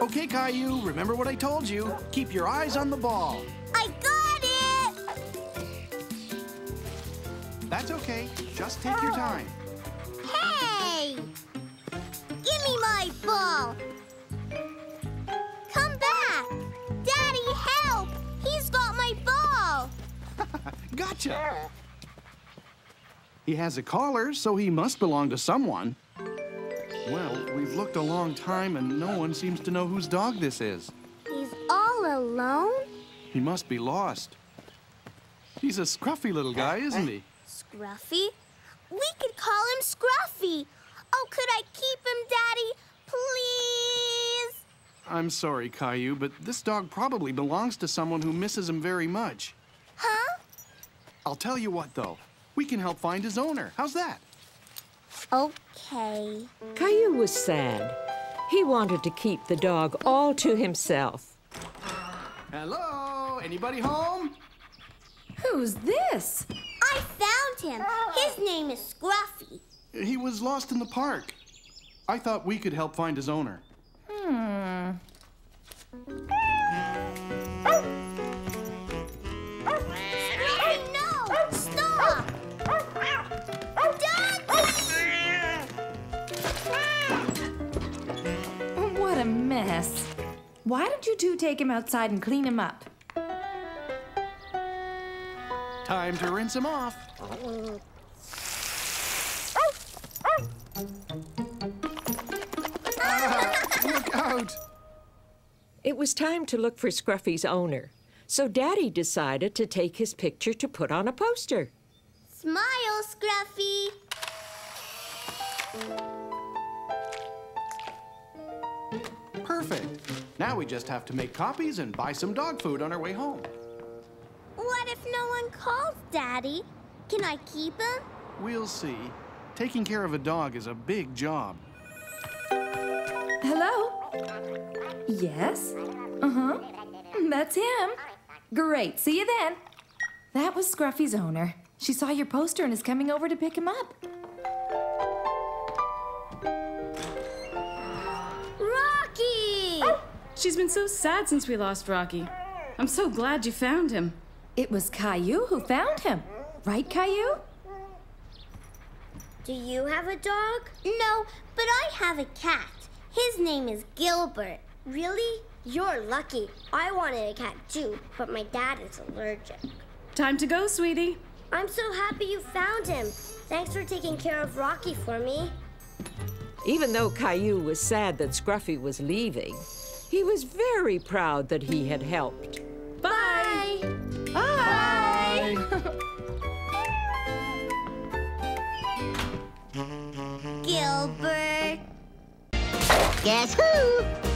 Okay, Caillou, remember what I told you. Keep your eyes on the ball. I got it! That's okay. Just take your time. Hey! Give me my ball! Come back! Daddy, help! He's got my ball! Gotcha. He has a collar, so he must belong to someone. Well, we've looked a long time and no one seems to know whose dog this is. He's all alone? He must be lost. He's a scruffy little guy, isn't he? Scruffy? We could call him Scruffy. Oh, could I keep him, Daddy? Please? I'm sorry, Caillou, but this dog probably belongs to someone who misses him very much. Huh? I'll tell you what, though. We can help find his owner. How's that? Okay. Caillou was sad. He wanted to keep the dog all to himself. Hello? Anybody home? Who's this? I found him. His name is Scruffy. He was lost in the park. I thought we could help find his owner. Scruffy, mess. Why don't you two take him outside and clean him up? Time to rinse him off. Ah, look out! It was time to look for Scruffy's owner, so Daddy decided to take his picture to put on a poster. Smile, Scruffy. Perfect. Now we just have to make copies and buy some dog food on our way home. What if no one calls, Daddy? Can I keep him? We'll see. Taking care of a dog is a big job. Hello? Yes? Uh huh. That's him. Great. See you then. That was Scruffy's owner. She saw your poster and is coming over to pick him up. She's been so sad since we lost Rocky. I'm so glad you found him. It was Caillou who found him. Right, Caillou? Do you have a dog? No, but I have a cat. His name is Gilbert. Really? You're lucky. I wanted a cat too, but my dad is allergic. Time to go, sweetie. I'm so happy you found him. Thanks for taking care of Rocky for me. Even though Caillou was sad that Scruffy was leaving, he was very proud that he had helped. Bye. Bye. Gilbert. Guess who?